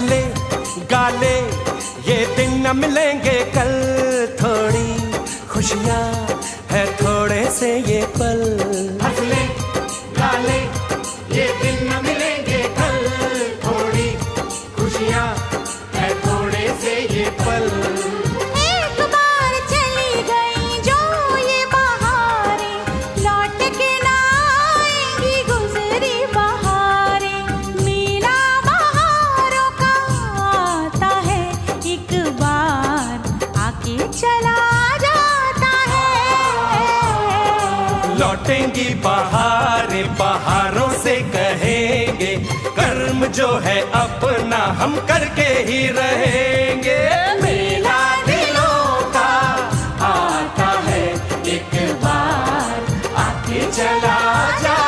ले गाले ये दिन न मिलेंगे कल। थोड़ी खुशियाँ है थोड़े से ये पल। चला जाता है। लौटेंगी बहारे बहारों से कहेंगे कर्म जो है अपना हम करके ही रहेंगे। आता है एक बार आके चला जा